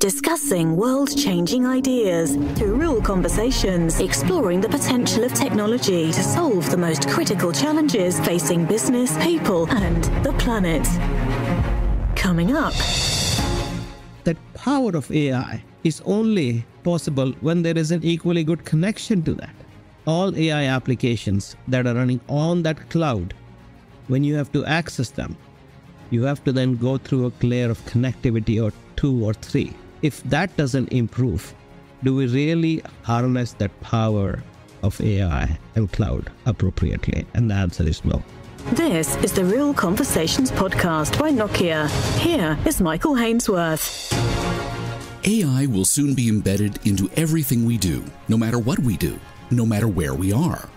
Discussing world changing ideas through real conversations, exploring the potential of technology to solve the most critical challenges facing business, people, and the planet. Coming up. That power of AI is only possible when there is an equally good connection to that. All AI applications that are running on that cloud, when you have to access them, you have to then go through a layer of connectivity or two or three if that doesn't improve, do we really harness that power of AI and cloud appropriately? And the answer is no. This is the Real Conversations podcast by Nokia. Here is Michael Hainsworth. AI will soon be embedded into everything we do, no matter what we do, no matter where we are.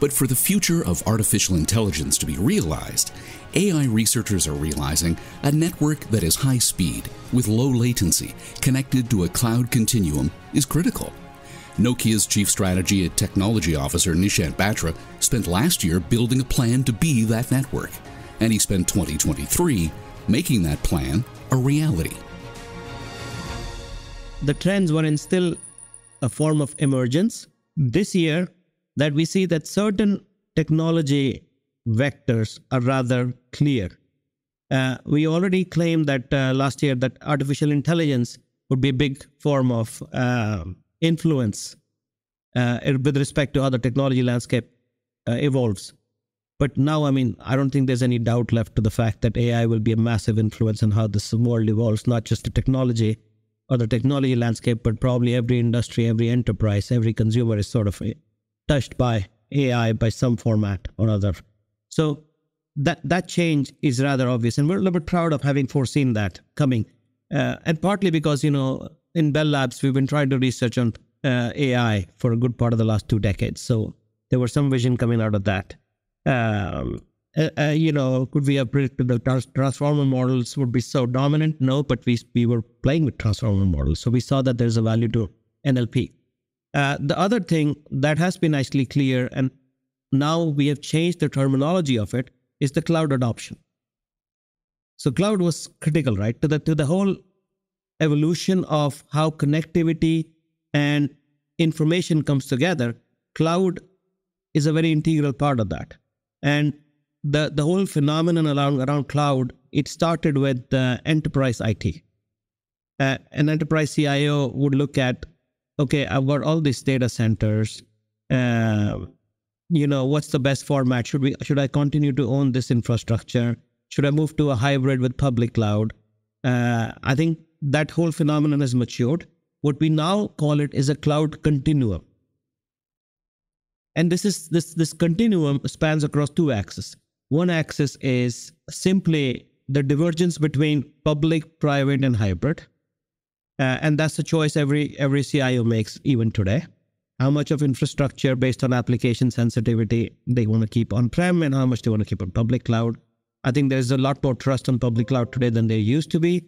But for the future of artificial intelligence to be realized, AI researchers are realizing a network that is high speed, with low latency, connected to a cloud continuum is critical. Nokia's Chief Strategy and Technology Officer Nishant Batra spent last year building a plan to be that network, and he spent 2023 making that plan a reality. The trends were in still a form of emergence. This year, that we see that certain technology vectors are rather clear. Uh, we already claimed that uh, last year that artificial intelligence would be a big form of uh, influence with respect to how the technology landscape uh, evolves. But now, I mean, I don't think there's any doubt left to the fact that AI will be a massive influence on how this world evolves, not just the technology or the technology landscape, but probably every industry, every enterprise, every consumer is sort of uh, touched by AI by some format or other. So that that change is rather obvious, and we're a little bit proud of having foreseen that coming, uh, and partly because you know in Bell Labs we've been trying to research on uh, AI for a good part of the last two decades, so there was some vision coming out of that. Um, uh, uh you know, could we have predicted the trans- transformer models would be so dominant? No, but we we were playing with transformer models, so we saw that there's a value to NLP. Uh, the other thing that has been nicely clear, and now we have changed the terminology of it, is the cloud adoption. So cloud was critical, right? To the to the whole evolution of how connectivity and information comes together, cloud is a very integral part of that. And the, the whole phenomenon around, around cloud, it started with uh, enterprise IT. Uh, an enterprise CIO would look at, okay, I've got all these data centers. Uh, you know what's the best format? Should we should i continue to own this infrastructure? Should i move to a hybrid with public cloud? Uh, i think that whole phenomenon has matured. What we now call it is a cloud continuum. And this is this this continuum spans across two axes. One axis is simply the divergence between public private and hybrid. Uh, and that's the choice every every cio makes even today how much of infrastructure based on application sensitivity they want to keep on prem and how much they want to keep on public cloud. I think there's a lot more trust on public cloud today than there used to be.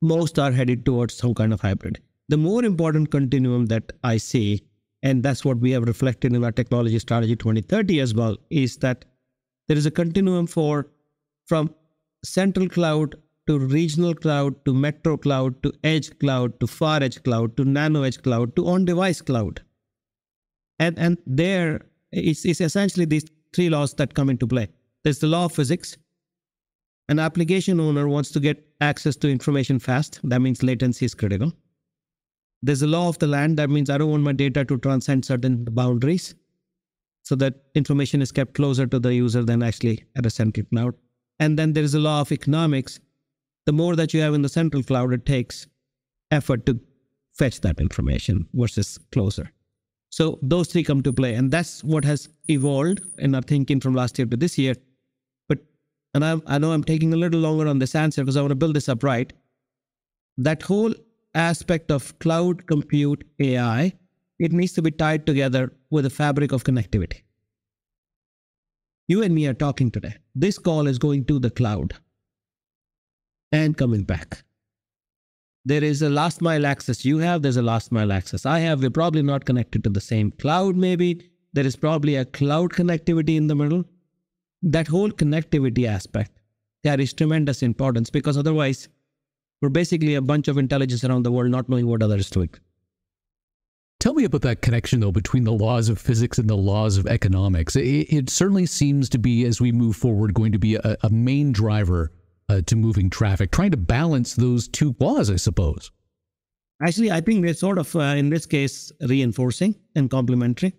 Most are headed towards some kind of hybrid. The more important continuum that I see, and that's what we have reflected in our technology strategy 2030 as well, is that there is a continuum for from central cloud to regional cloud to metro cloud to edge cloud to far edge cloud to nano edge cloud to on device cloud and, and there is, essentially these three laws that come into play. There's the law of physics. An application owner wants to get access to information fast. That means latency is critical. There's a law of the land. That means I don't want my data to transcend certain boundaries so that information is kept closer to the user than actually at a central cloud. And then there is a law of economics. The more that you have in the central cloud, it takes effort to fetch that information versus closer. So those three come to play, and that's what has evolved in our thinking from last year to this year. But and I, I know I'm taking a little longer on this answer because I want to build this up right. That whole aspect of cloud compute AI, it needs to be tied together with a fabric of connectivity. You and me are talking today. This call is going to the cloud and coming back there is a last mile access you have, there's a last mile access I have. We're probably not connected to the same cloud, maybe. There is probably a cloud connectivity in the middle. That whole connectivity aspect carries tremendous importance because otherwise, We're basically a bunch of intelligence around the world not knowing what others doing. Tell me about that connection, though, between the laws of physics and the laws of economics. It, it certainly seems to be, as we move forward, going to be a, a main driver uh, to moving traffic, trying to balance those two laws, I suppose. Actually, I think they're sort of, uh, in this case, reinforcing and complementary.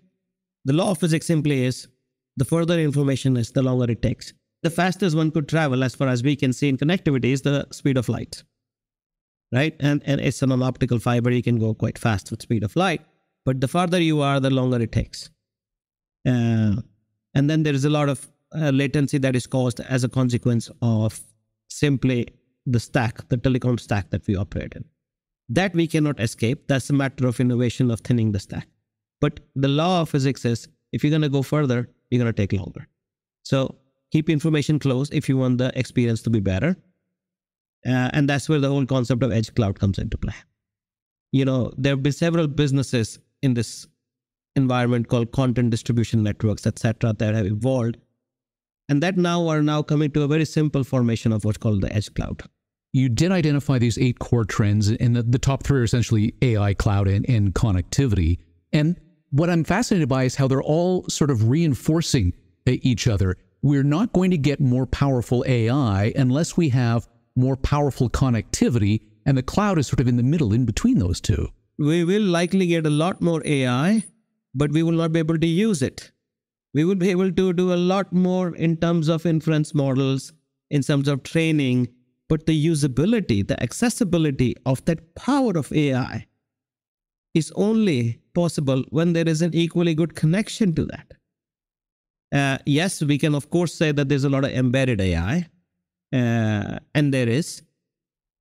The law of physics simply is the further information is, the longer it takes. The fastest one could travel, as far as we can see in connectivity, is the speed of light. Right? And, and it's an optical fiber, you can go quite fast with speed of light. But the farther you are, the longer it takes. Uh, and then there is a lot of uh, latency that is caused as a consequence of simply the stack, the telecom stack that we operate in. That we cannot escape. That's a matter of innovation of thinning the stack. But the law of physics is if you're going to go further, you're going to take longer. So keep information close if you want the experience to be better. Uh, and that's where the whole concept of edge cloud comes into play. You know, there have been several businesses in this environment called content distribution networks, etc., that have evolved, and that now are now coming to a very simple formation of what's called the edge cloud. You did identify these eight core trends, and the, the top three are essentially AI, cloud, and, and connectivity. And what I'm fascinated by is how they're all sort of reinforcing each other. We're not going to get more powerful AI unless we have more powerful connectivity, and the cloud is sort of in the middle, in between those two we will likely get a lot more AI, but we will not be able to use it. We will be able to do a lot more in terms of inference models, in terms of training, but the usability, the accessibility of that power of AI is only possible when there is an equally good connection to that. Uh, yes, we can of course say that there's a lot of embedded AI, uh, and there is,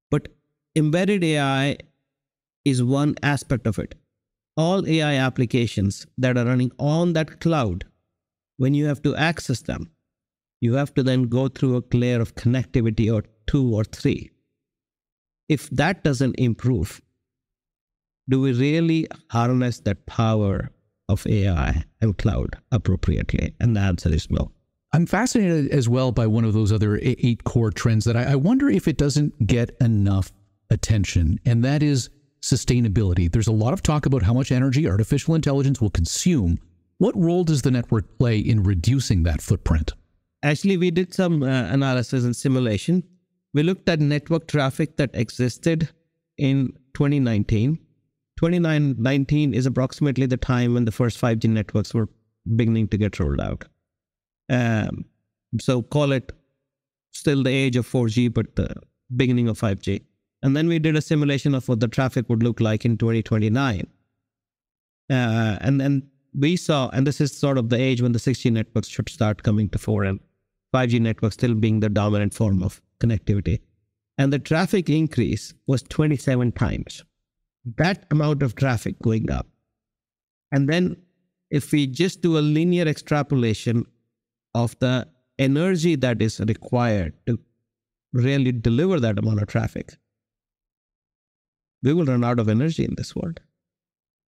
but embedded AI is one aspect of it. All AI applications that are running on that cloud, when you have to access them, you have to then go through a layer of connectivity or two or three. If that doesn't improve, do we really harness that power of AI and cloud appropriately? And the answer is no. I'm fascinated as well by one of those other eight core trends that I, wonder if it doesn't get enough attention, and that is sustainability. There's a lot of talk about how much energy artificial intelligence will consume. What role does the network play in reducing that footprint? Actually, we did some uh, analysis and simulation. We looked at network traffic that existed in 2019. 2019 is approximately the time when the first 5G networks were beginning to get rolled out. Um, so call it still the age of 4G, but the beginning of 5G. And then we did a simulation of what the traffic would look like in 2029. Uh, and then we saw, and this is sort of the age when the 6G networks should start coming to fore and 5G networks still being the dominant form of connectivity. And the traffic increase was 27 times. That amount of traffic going up. And then if we just do a linear extrapolation of the energy that is required to really deliver that amount of traffic, we will run out of energy in this world.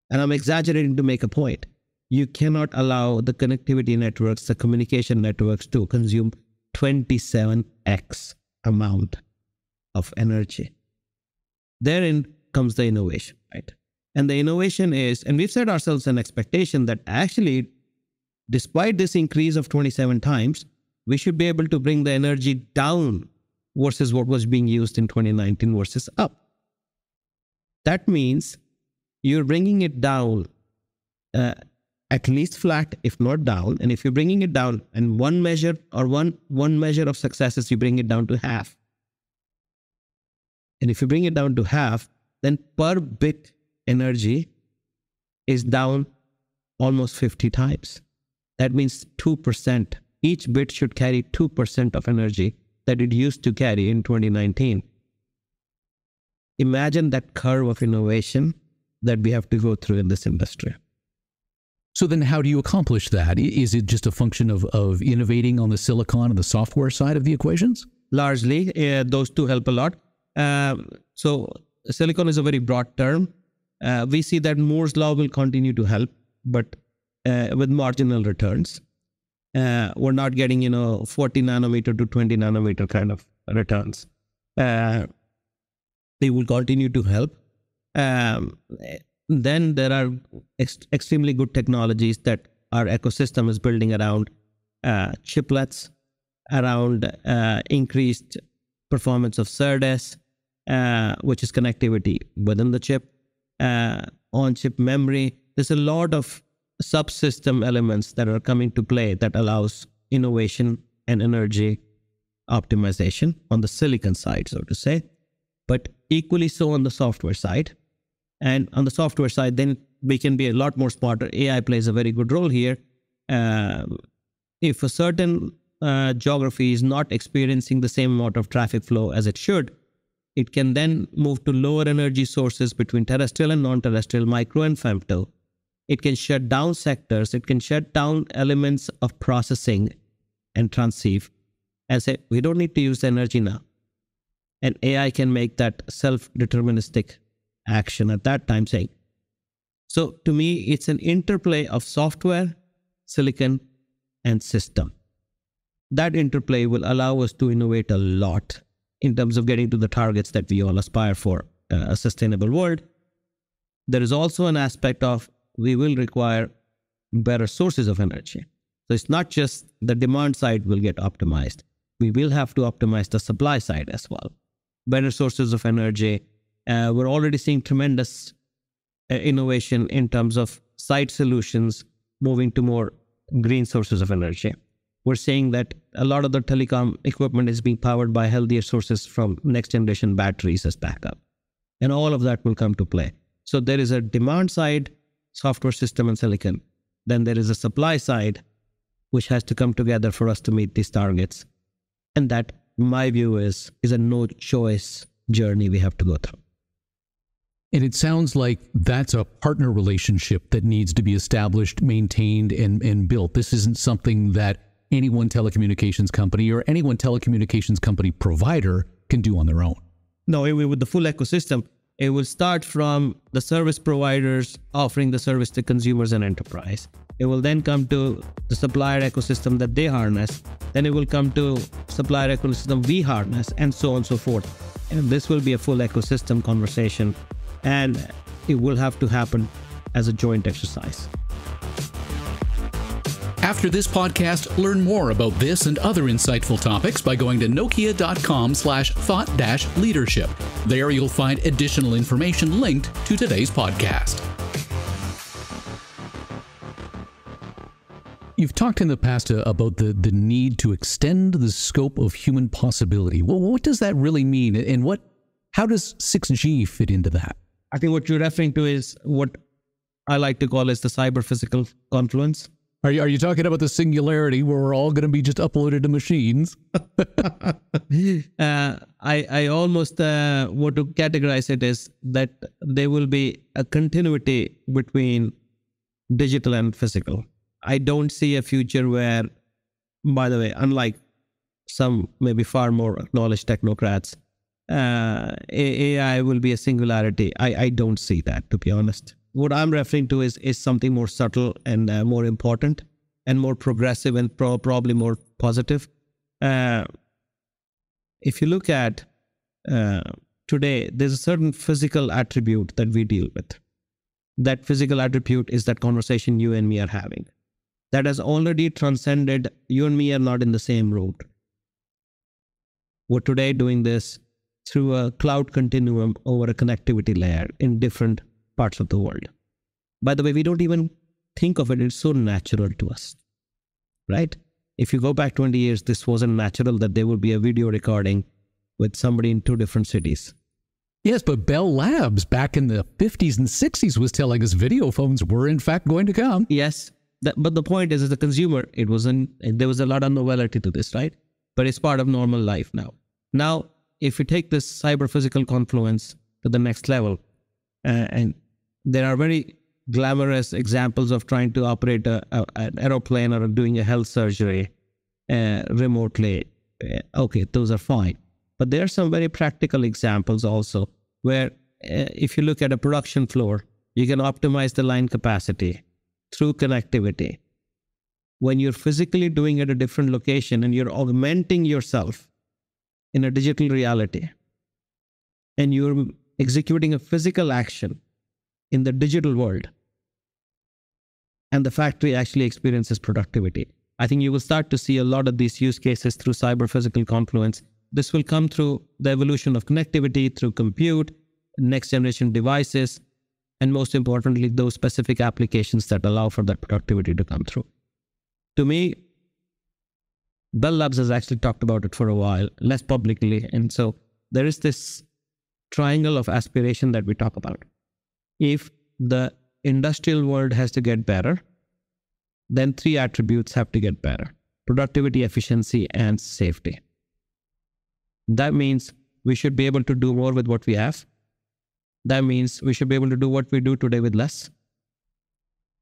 And I'm exaggerating to make a point. You cannot allow the connectivity networks, the communication networks to consume 27x amount of energy. Therein comes the innovation, right? And the innovation is, and we've set ourselves an expectation that actually, despite this increase of 27 times, we should be able to bring the energy down versus what was being used in 2019 versus up. That means you're bringing it down uh, at least flat, if not down. And if you're bringing it down, and one measure or one one measure of success is you bring it down to half. And if you bring it down to half, then per bit energy is down almost 50 times. That means 2%. Each bit should carry 2% of energy that it used to carry in 2019 imagine that curve of innovation that we have to go through in this industry. So then how do you accomplish that? Is it just a function of, of innovating on the silicon and the software side of the equations? Largely, uh, those two help a lot. Uh, so silicon is a very broad term. Uh, we see that Moore's law will continue to help, but uh, with marginal returns. Uh, we're not getting, you know, 40 nanometer to 20 nanometer kind of returns. Uh, they will continue to help. Um, then there are ex- extremely good technologies that our ecosystem is building around uh, chiplets, around uh, increased performance of SerDes, uh, which is connectivity within the chip, uh, on chip memory. There's a lot of subsystem elements that are coming to play that allows innovation and energy optimization on the silicon side, so to say, but equally so on the software side. And on the software side, then we can be a lot more smarter. AI plays a very good role here. Uh, if a certain uh, geography is not experiencing the same amount of traffic flow as it should, it can then move to lower energy sources between terrestrial and non-terrestrial, micro and femto. It can shut down sectors. It can shut down elements of processing and transceive and say, we don't need to use energy now. And AI can make that self-deterministic action at that time saying, so to me, it's an interplay of software, silicon, and system. That interplay will allow us to innovate a lot in terms of getting to the targets that we all aspire for uh, a sustainable world. There is also an aspect of we will require better sources of energy. So it's not just the demand side will get optimized. We will have to optimize the supply side as well. Better sources of energy. Uh, we're already seeing tremendous uh, innovation in terms of site solutions moving to more green sources of energy. We're seeing that a lot of the telecom equipment is being powered by healthier sources from next generation batteries as backup. And all of that will come to play. So there is a demand side, software system and silicon. Then there is a supply side, which has to come together for us to meet these targets. And that, my view is, is a no choice journey we have to go through. And it sounds like that's a partner relationship that needs to be established, maintained, and, and built. This isn't something that any one telecommunications company or any one telecommunications company provider can do on their own. No, it, with the full ecosystem, it will start from the service providers offering the service to consumers and enterprise. It will then come to the supplier ecosystem that they harness. Then it will come to supplier ecosystem we harness, and so on and so forth. And this will be a full ecosystem conversation and it will have to happen as a joint exercise. After this podcast, learn more about this and other insightful topics by going to nokia.com slash thought dash leadership. There you'll find additional information linked to today's podcast. You've talked in the past uh, about the, the need to extend the scope of human possibility. Well, what does that really mean? And what how does 6G fit into that? I think what you're referring to is what I like to call as the cyber physical confluence. Are you, are you talking about the singularity where we're all going to be just uploaded to machines? uh, I, I almost uh, want to categorize it as that there will be a continuity between digital and physical. I don't see a future where, by the way, unlike some maybe far more acknowledged technocrats, uh, AI will be a singularity. I, I don't see that, to be honest. What I'm referring to is, is something more subtle and uh, more important and more progressive and pro- probably more positive. Uh, if you look at uh, today, there's a certain physical attribute that we deal with. That physical attribute is that conversation you and me are having. That has already transcended, you and me are not in the same room. We're today doing this through a cloud continuum over a connectivity layer in different parts of the world. By the way, we don't even think of it, it's so natural to us, right? If you go back 20 years, this wasn't natural that there would be a video recording with somebody in two different cities. Yes, but Bell Labs back in the 50s and 60s was telling us video phones were in fact going to come. Yes, that, but the point is, as a consumer, it wasn't. There was a lot of novelty to this, right? But it's part of normal life now. Now if we take this cyber physical confluence to the next level, uh, and there are very glamorous examples of trying to operate a, a, an aeroplane or doing a health surgery uh, remotely. Uh, okay, those are fine. But there are some very practical examples also where uh, if you look at a production floor, you can optimize the line capacity through connectivity. When you're physically doing it at a different location and you're augmenting yourself in a digital reality. and you're executing a physical action in the digital world, and the factory actually experiences productivity. I think you will start to see a lot of these use cases through cyber physical confluence. This will come through the evolution of connectivity, through compute, next generation devices, and most importantly, those specific applications that allow for that productivity to come through. To me, Bell Labs has actually talked about it for a while, less publicly. And so there is this triangle of aspiration that we talk about. If the industrial world has to get better, then three attributes have to get better productivity, efficiency, and safety. That means we should be able to do more with what we have. That means we should be able to do what we do today with less.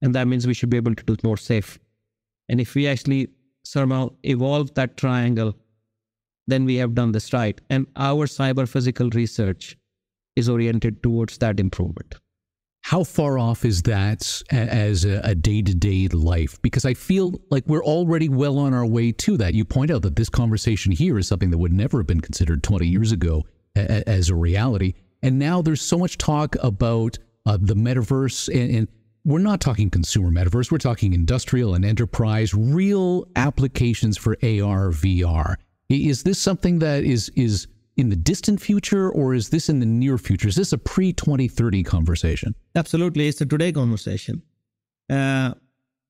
And that means we should be able to do more safe. And if we actually somehow evolve that triangle, then we have done this right. And our cyber physical research is oriented towards that improvement. How far off is that as a day to day life? Because I feel like we're already well on our way to that. You point out that this conversation here is something that would never have been considered 20 years ago as a reality. And now there's so much talk about uh, the metaverse and, and we're not talking consumer metaverse, we're talking industrial and enterprise, real applications for AR, VR. Is this something that is is in the distant future or is this in the near future? Is this a pre 2030 conversation? Absolutely. It's a today conversation. Uh,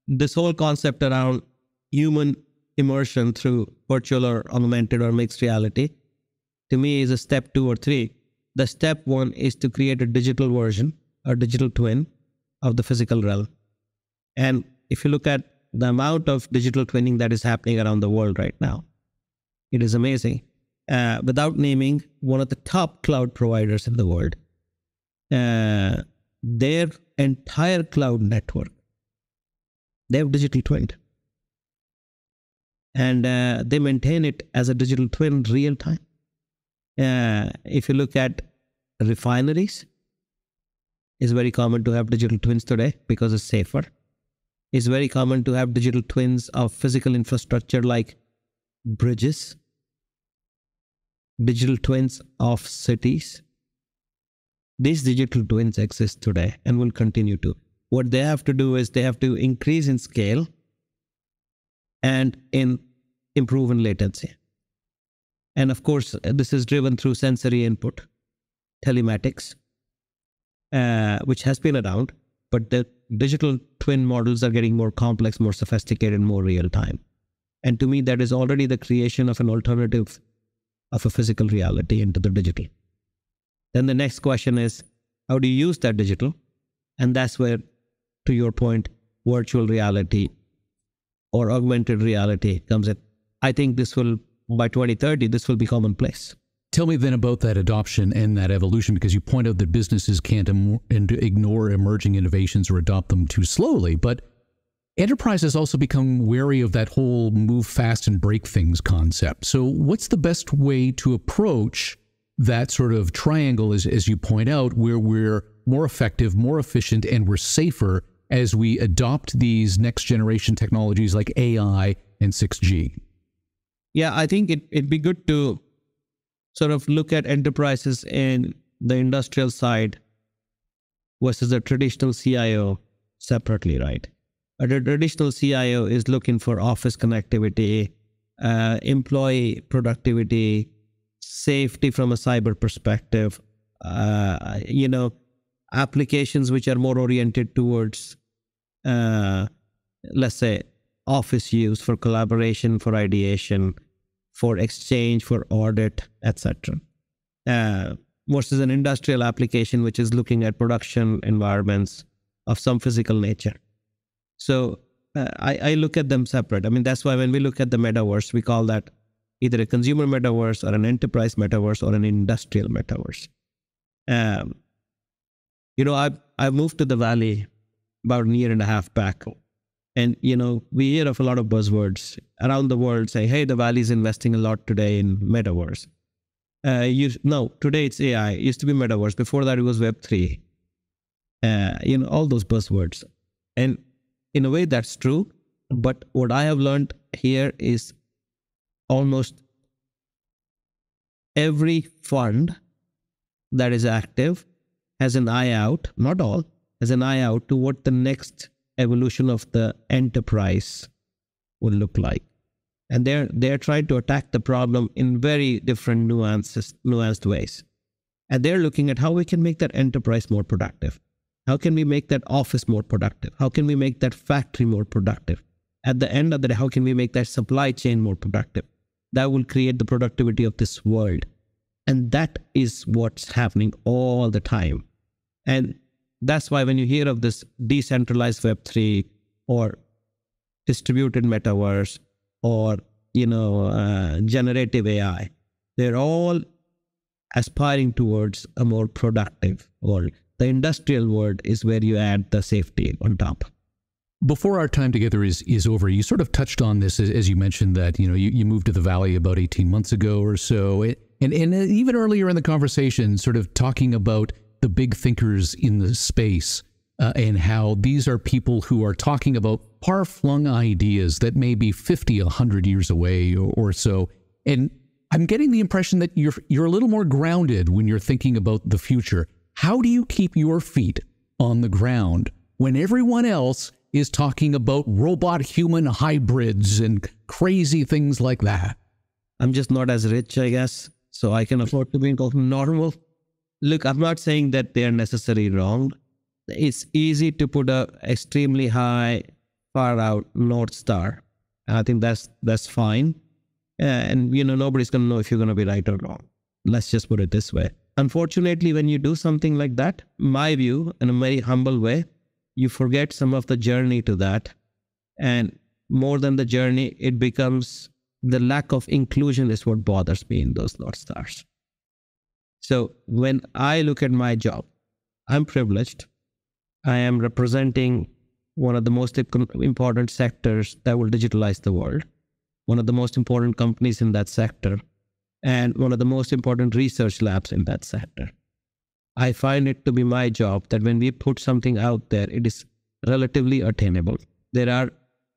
this whole concept around human immersion through virtual or augmented or mixed reality to me is a step two or three. The step one is to create a digital version, a digital twin of the physical realm. And if you look at the amount of digital twinning that is happening around the world right now, it is amazing. Uh, without naming one of the top cloud providers in the world, uh, their entire cloud network, they have digital twinned. And uh, they maintain it as a digital twin real time. Uh, if you look at refineries, it's very common to have digital twins today because it's safer. It's very common to have digital twins of physical infrastructure like bridges, digital twins of cities. These digital twins exist today and will continue to. What they have to do is they have to increase in scale and in improve in latency. And of course, this is driven through sensory input, telematics, uh, which has been around, but the digital twin models are getting more complex, more sophisticated, more real time. And to me, that is already the creation of an alternative of a physical reality into the digital. Then the next question is how do you use that digital? And that's where, to your point, virtual reality or augmented reality comes in. I think this will, by 2030, this will be commonplace. Tell me then about that adoption and that evolution, because you point out that businesses can't Im- ignore emerging innovations or adopt them too slowly. But enterprise has also become wary of that whole move fast and break things concept. So, what's the best way to approach that sort of triangle, as, as you point out, where we're more effective, more efficient, and we're safer as we adopt these next generation technologies like AI and 6G? Yeah, I think it, it'd be good to sort of look at enterprises in the industrial side versus the traditional CIO separately, right? A traditional CIO is looking for office connectivity, uh, employee productivity, safety from a cyber perspective, uh, you know, applications which are more oriented towards, uh, let's say, office use for collaboration, for ideation, for exchange, for audit, etc. Uh, versus an industrial application which is looking at production environments of some physical nature. So uh, I, I, look at them separate. I mean, that's why when we look at the metaverse, we call that either a consumer metaverse or an enterprise metaverse or an industrial metaverse. Um, you know, I I moved to the valley about a year and a half back, and you know, we hear of a lot of buzzwords around the world say "Hey, the Valley is investing a lot today in metaverse." Uh, you no, today it's AI. It used to be metaverse. Before that, it was Web three. Uh, you know, all those buzzwords, and in a way, that's true. But what I have learned here is almost every fund that is active has an eye out, not all, has an eye out to what the next evolution of the enterprise will look like. And they're they're trying to attack the problem in very different nuances, nuanced ways. And they're looking at how we can make that enterprise more productive. How can we make that office more productive? How can we make that factory more productive? At the end of the day, how can we make that supply chain more productive? That will create the productivity of this world. And that is what's happening all the time. And that's why when you hear of this decentralized Web3 or distributed metaverse or, you know, uh, generative AI, they're all aspiring towards a more productive world. The industrial world is where you add the safety on top. Before our time together is is over, you sort of touched on this as, you mentioned that you know you, you moved to the valley about eighteen months ago or so, and and even earlier in the conversation, sort of talking about the big thinkers in the space uh, and how these are people who are talking about far flung ideas that may be 50, 100 years away or, or so. And I'm getting the impression that you're, you're a little more grounded when you're thinking about the future. How do you keep your feet on the ground when everyone else is talking about robot human hybrids and crazy things like that? I'm just not as rich, I guess, so I can afford to be normal look, I'm not saying that they're necessarily wrong. It's easy to put a extremely high, far out north star. And I think that's that's fine. Uh, and you know, nobody's gonna know if you're gonna be right or wrong. Let's just put it this way. Unfortunately, when you do something like that, my view, in a very humble way, you forget some of the journey to that. And more than the journey, it becomes the lack of inclusion is what bothers me in those North Stars. So when I look at my job, I'm privileged. I am representing one of the most important sectors that will digitalize the world, one of the most important companies in that sector, and one of the most important research labs in that sector. I find it to be my job that when we put something out there, it is relatively attainable. There are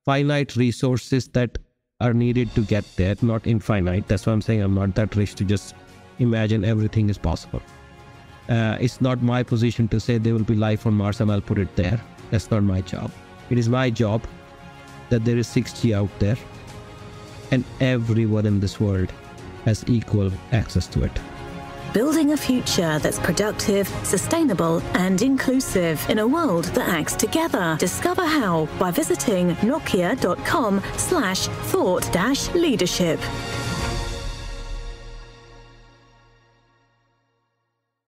finite resources that are needed to get there, not infinite. That's why I'm saying I'm not that rich to just imagine everything is possible. Uh, it's not my position to say there will be life on Mars and I'll put it there. That's not my job. It is my job that there is 6G out there and everyone in this world has equal access to it. Building a future that's productive, sustainable, and inclusive in a world that acts together. Discover how by visiting nokia.com slash thought-leadership.